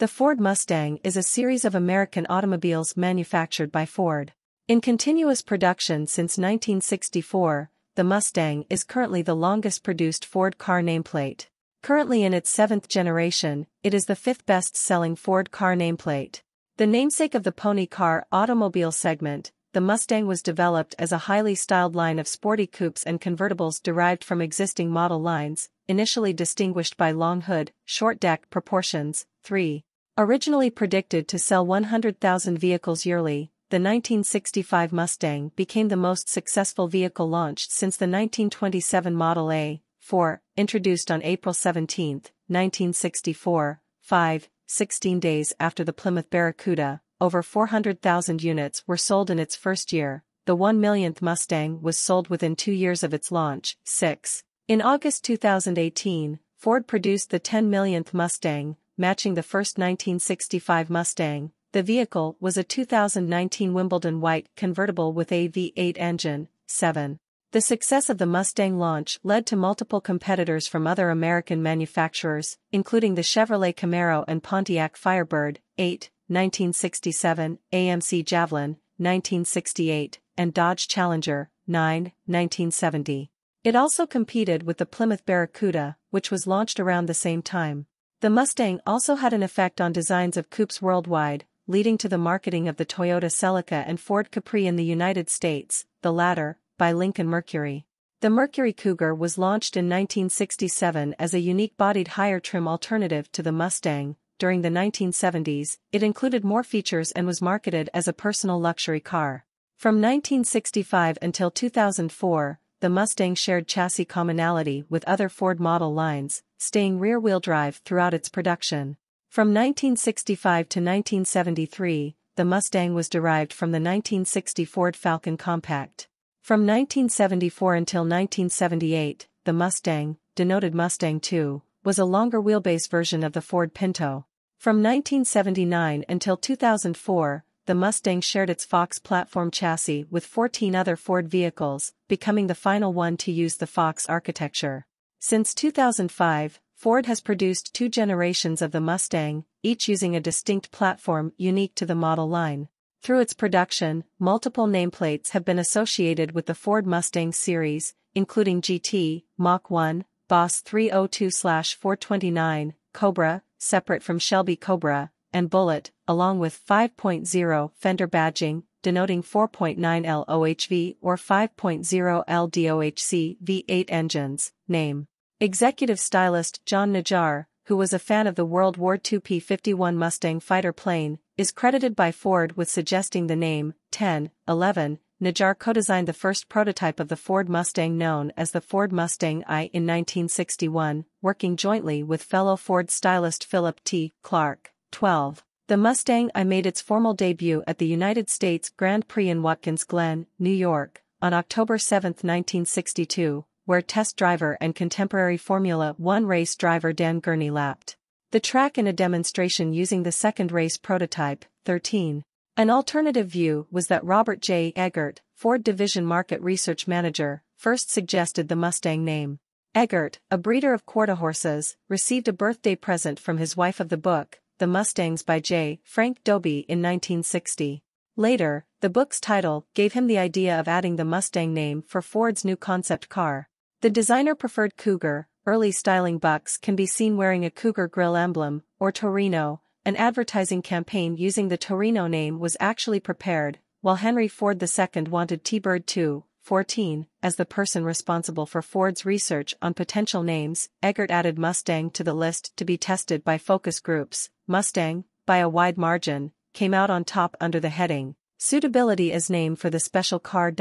The Ford Mustang is a series of American automobiles manufactured by Ford. In continuous production since 1964, the Mustang is currently the longest produced Ford car nameplate. Currently in its seventh generation, it is the fifth best-selling Ford car nameplate. The namesake of the pony car automobile segment, the Mustang was developed as a highly styled line of sporty coupes and convertibles derived from existing model lines, initially distinguished by long hood, short deck proportions. 3. Originally predicted to sell 100,000 vehicles yearly, the 1965 Mustang became the most successful vehicle launched since the 1927 Model A, 4, introduced on April 17, 1964, 5, 16 days after the Plymouth Barracuda, over 400,000 units were sold in its first year, the 1 millionth Mustang was sold within two years of its launch, 6. In August 2018, Ford produced the 10 millionth Mustang, matching the first 1965 Mustang. The vehicle was a 2019 Wimbledon White convertible with a V8 engine, 7. The success of the Mustang launch led to multiple competitors from other American manufacturers, including the Chevrolet Camaro and Pontiac Firebird, 8, 1967, AMC Javelin, 1968, and Dodge Challenger, 9, 1970. It also competed with the Plymouth Barracuda, which was launched around the same time. The Mustang also had an effect on designs of coupes worldwide, leading to the marketing of the Toyota Celica and Ford Capri in the United States, the latter, by Lincoln Mercury. The Mercury Cougar was launched in 1967 as a unique bodied higher trim alternative to the Mustang. During the 1970s, it included more features and was marketed as a personal luxury car. From 1965 until 2004, the Mustang shared chassis commonality with other Ford model lines, staying rear-wheel drive throughout its production. From 1965 to 1973, the Mustang was derived from the 1960 Ford Falcon Compact. From 1974 until 1978, the Mustang, denoted Mustang II, was a longer wheelbase version of the Ford Pinto. From 1979 until 2004, the Mustang shared its Fox platform chassis with 14 other Ford vehicles, becoming the final one to use the Fox architecture. Since 2005, Ford has produced two generations of the Mustang, each using a distinct platform unique to the model line. Through its production, multiple nameplates have been associated with the Ford Mustang series, including GT, Mach 1, Boss 302-429, Cobra, separate from Shelby Cobra, and Bullet, along with 5.0 fender badging, denoting 4.9L OHV or 5.0L DOHC V8 engines, name. Executive stylist John Najjar, who was a fan of the World War II P-51 Mustang fighter plane, is credited by Ford with suggesting the name, 10, 11, Najjar co-designed the first prototype of the Ford Mustang known as the Ford Mustang I in 1961, working jointly with fellow Ford stylist Philip T. Clark. 12. The Mustang I made its formal debut at the United States Grand Prix in Watkins Glen, New York, on October 7, 1962, where test driver and contemporary Formula One race driver Dan Gurney lapped the track in a demonstration using the second race prototype, 13. An alternative view was that Robert J. Eggert, Ford Division Market Research Manager, first suggested the Mustang name. Eggert, a breeder of quarter horses, received a birthday present from his wife of the book, the Mustangs by J. Frank Dobie in 1960. Later, the book's title gave him the idea of adding the Mustang name for Ford's new concept car. The designer preferred Cougar, early styling bucks can be seen wearing a Cougar grill emblem, or Torino, an advertising campaign using the Torino name was actually prepared, while Henry Ford II wanted T-Bird 2, 14, as the person responsible for Ford's research on potential names, Eggert added Mustang to the list to be tested by focus groups, Mustang, by a wide margin, came out on top under the heading, Suitability as name for the special car.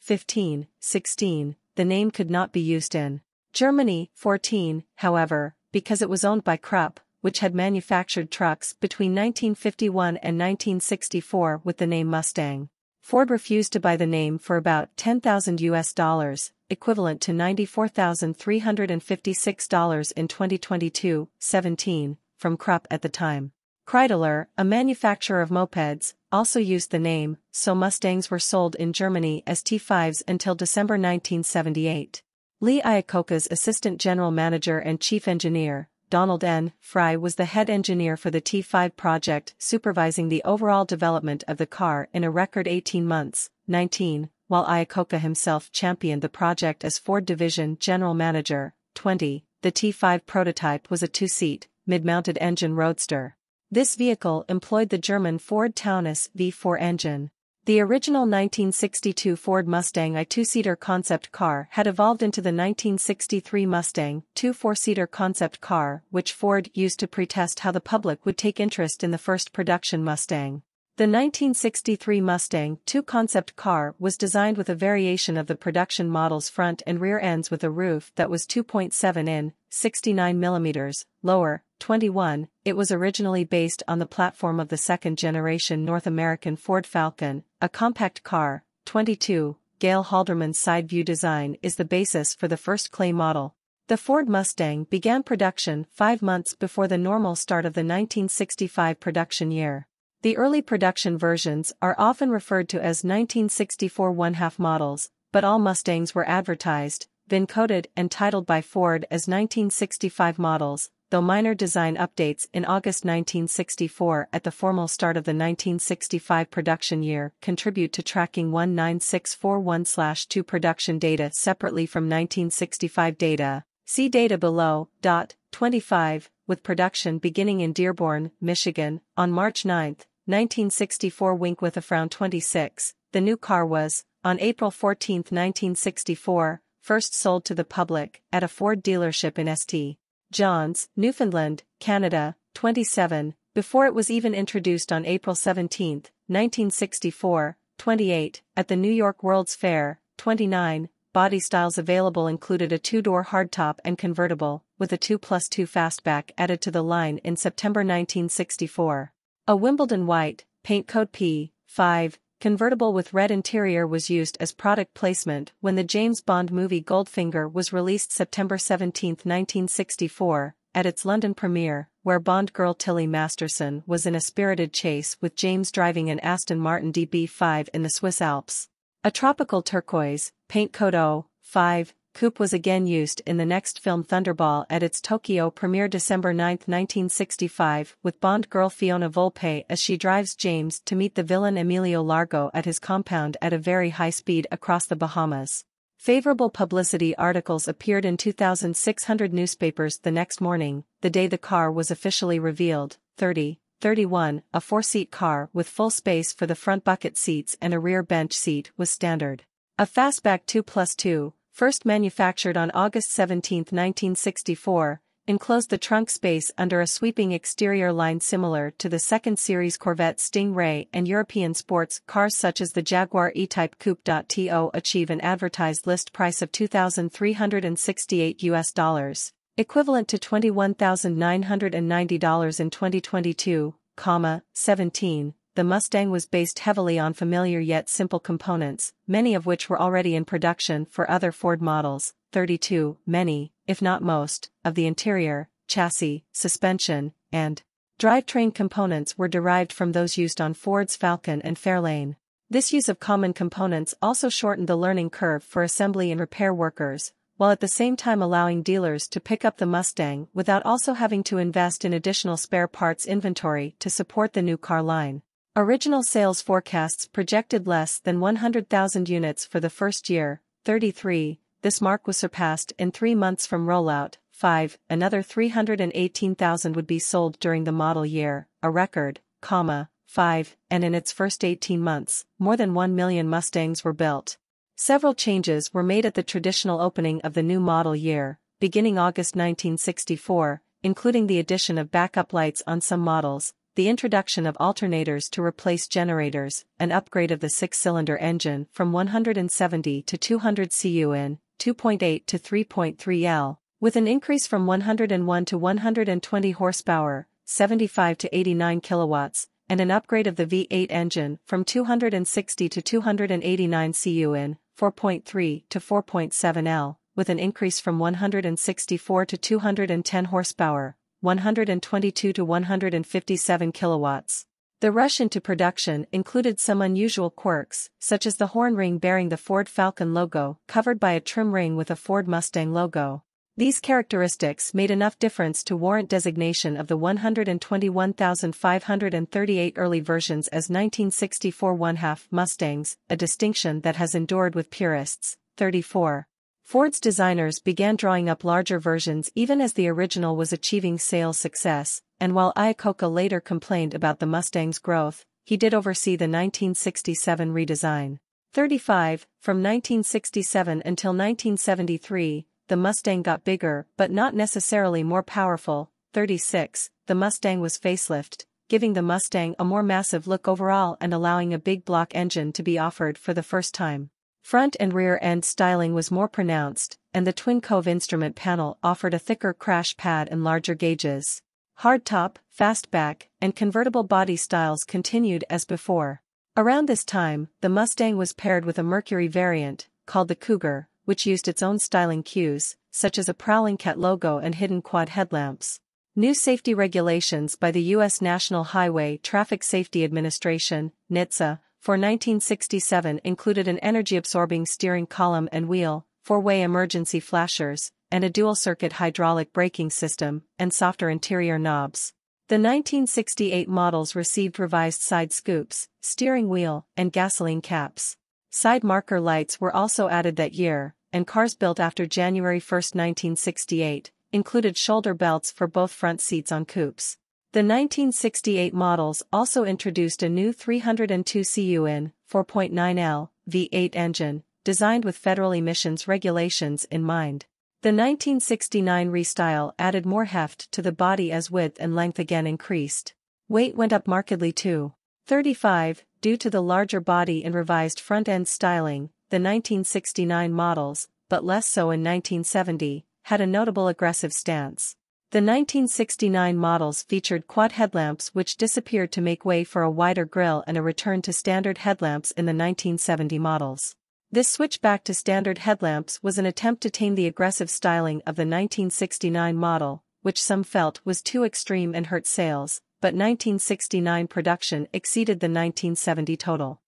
15, 16, the name could not be used in Germany, 14, however, because it was owned by Krupp, which had manufactured trucks between 1951 and 1964 with the name Mustang. Ford refused to buy the name for about 10,000 US dollars, equivalent to $94,356 in 2022, 17, from Krupp at the time. Kreidler, a manufacturer of mopeds, also used the name, so Mustangs were sold in Germany as T5s until December 1978. Lee Iacocca's assistant general manager and chief engineer, Donald N. Frey was the head engineer for the T5 project, supervising the overall development of the car in a record 18 months, 19, while Iacocca himself championed the project as Ford Division General Manager, 20. The T5 prototype was a two-seat, mid-mounted engine roadster. This vehicle employed the German Ford Taunus V4 engine. The original 1962 Ford Mustang I two-seater concept car had evolved into the 1963 Mustang II four-seater concept car which Ford used to pretest how the public would take interest in the first production Mustang. The 1963 Mustang II concept car was designed with a variation of the production model's front and rear ends with a roof that was 2.7 in, 69 mm, lower, 21. It was originally based on the platform of the second-generation North American Ford Falcon, a compact car, 22. Gale Halderman's side view design is the basis for the first clay model. The Ford Mustang began production five months before the normal start of the 1965 production year. The early production versions are often referred to as 1964 one-half models, but all Mustangs were advertised, VIN coded and titled by Ford as 1965 models, though minor design updates in August 1964 at the formal start of the 1965 production year contribute to tracking 19641-2 production data separately from 1965 data. See data below. Dot 25, with production beginning in Dearborn, Michigan, on March 9, 1964 wink with a frown 26, the new car was, on April 14, 1964, first sold to the public at a Ford dealership in St. John's, Newfoundland, Canada, 27, before it was even introduced on April 17, 1964, 28, at the New York World's Fair, 29, body styles available included a two-door hardtop and convertible, with a 2 plus 2 fastback added to the line in September 1964. A Wimbledon white, paint code P5, convertible with red interior was used as product placement when the James Bond movie Goldfinger was released September 17, 1964, at its London premiere, where Bond girl Tilly Masterson was in a spirited chase with James driving an Aston Martin DB5 in the Swiss Alps. A tropical turquoise, paint code O5, coupe was again used in the next film Thunderball at its Tokyo premiere December 9, 1965, with Bond girl Fiona Volpe as she drives James to meet the villain Emilio Largo at his compound at a very high speed across the Bahamas. Favorable publicity articles appeared in 2,600 newspapers the next morning, the day the car was officially revealed. 30. 31. A four-seat car with full space for the front bucket seats and a rear bench seat was standard. A fastback 2 plus 2, first manufactured on August 17, 1964, enclosed the trunk space under a sweeping exterior line similar to the second series Corvette Stingray and European sports cars such as the Jaguar E-Type Coupe. To achieve an advertised list price of 2,368 US dollars, equivalent to $21,990 in 2022, comma, 17, the Mustang was based heavily on familiar yet simple components, many of which were already in production for other Ford models, 32, many, if not most, of the interior, chassis, suspension, and drivetrain components were derived from those used on Ford's Falcon and Fairlane. This use of common components also shortened the learning curve for assembly and repair workers, while at the same time allowing dealers to pick up the Mustang without also having to invest in additional spare parts inventory to support the new car line. Original sales forecasts projected less than 100,000 units for the first year, 33, this mark was surpassed in three months from rollout, 5, another 318,000 would be sold during the model year, a record, comma, 5, and in its first 18 months, more than 1 million Mustangs were built. Several changes were made at the traditional opening of the new model year, beginning August 1964, including the addition of backup lights on some models, the introduction of alternators to replace generators, an upgrade of the six-cylinder engine from 170 to 200 cu in, 2.8 to 3.3 L, with an increase from 101 to 120 horsepower, 75 to 89 kilowatts, and an upgrade of the V8 engine from 260 to 289 cu in, 4.3 to 4.7 L, with an increase from 164 to 210 horsepower, 122 to 157 kilowatts. The rush into production included some unusual quirks, such as the horn ring bearing the Ford Falcon logo covered by a trim ring with a Ford Mustang logo. These characteristics made enough difference to warrant designation of the 121,538 early versions as 1964 one-half Mustangs, a distinction that has endured with purists. 34. Ford's designers began drawing up larger versions even as the original was achieving sales success, and while Iacocca later complained about the Mustang's growth, he did oversee the 1967 redesign. 35. From 1967 until 1973, the Mustang got bigger but not necessarily more powerful. 36. The Mustang was facelifted, giving the Mustang a more massive look overall and allowing a big block engine to be offered for the first time. Front and rear end styling was more pronounced, and the twin cowl instrument panel offered a thicker crash pad and larger gauges. Hardtop, fastback, and convertible body styles continued as before. Around this time, the Mustang was paired with a Mercury variant, called the Cougar, which used its own styling cues, such as a prowling cat logo and hidden quad headlamps. New safety regulations by the U.S. National Highway Traffic Safety Administration, NHTSA, for 1967 included an energy-absorbing steering column and wheel, four-way emergency flashers, and a dual-circuit hydraulic braking system, and softer interior knobs. The 1968 models received revised side scoops, steering wheel, and gasoline caps. Side marker lights were also added that year, and cars built after January 1, 1968, included shoulder belts for both front seats on coupes. The 1968 models also introduced a new 302 CUN 4.9L V8 engine, designed with federal emissions regulations in mind. The 1969 restyle added more heft to the body as width and length again increased. Weight went up markedly too. 35, due to the larger body and revised front-end styling, the 1969 models, but less so in 1970, had a notable aggressive stance. The 1969 models featured quad headlamps which disappeared to make way for a wider grille and a return to standard headlamps in the 1970 models. This switch back to standard headlamps was an attempt to tame the aggressive styling of the 1969 model, which some felt was too extreme and hurt sales, but 1969 production exceeded the 1970 total.